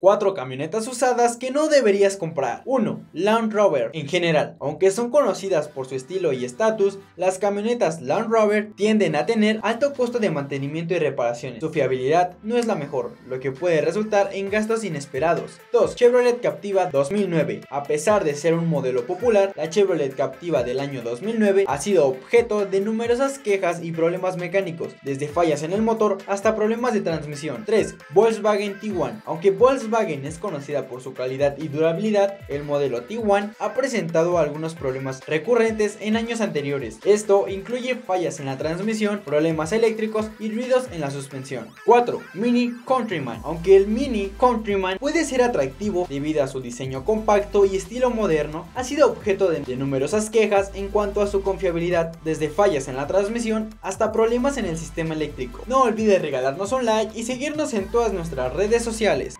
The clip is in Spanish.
Cuatro camionetas usadas que no deberías comprar. 1. Land Rover. En general, aunque son conocidas por su estilo y estatus, las camionetas Land Rover tienden a tener alto costo de mantenimiento y reparaciones. Su fiabilidad no es la mejor, lo que puede resultar en gastos inesperados. 2. Chevrolet Captiva 2009. A pesar de ser un modelo popular, la Chevrolet Captiva del año 2009 ha sido objeto de numerosas quejas y problemas mecánicos, desde fallas en el motor hasta problemas de transmisión. 3. Volkswagen Tiguan. Aunque Volkswagen Volkswagen es conocida por su calidad y durabilidad, el modelo T1 ha presentado algunos problemas recurrentes en años anteriores. Esto incluye fallas en la transmisión, problemas eléctricos y ruidos en la suspensión. 4. Mini Countryman. Aunque el Mini Countryman puede ser atractivo debido a su diseño compacto y estilo moderno, ha sido objeto de, de numerosas quejas en cuanto a su confiabilidad, desde fallas en la transmisión hasta problemas en el sistema eléctrico. No olvides regalarnos un like y seguirnos en todas nuestras redes sociales.